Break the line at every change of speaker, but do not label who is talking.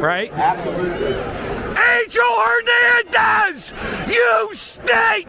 right?
Absolutely.
Angel Hernandez, you snake!